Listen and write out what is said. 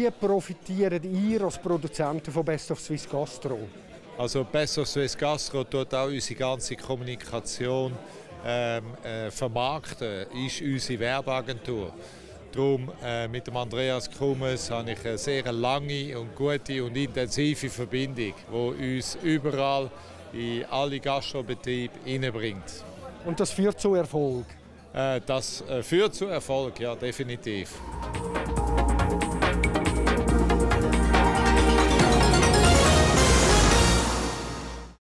wie profitiert ihr als Produzenten von Best of Swiss Gastro? Also Best of Swiss Gastro tut auch unsere ganze Kommunikation ähm, äh, vermarkten, ist unsere Werbeagentur. Darum äh, mit dem Andreas Krummes habe ich eine sehr lange und gute und intensive Verbindung, die uns überall in alle Gastrobetriebe hineinbringt. Und das führt zu Erfolg? Äh, das äh, führt zu Erfolg, ja, definitiv.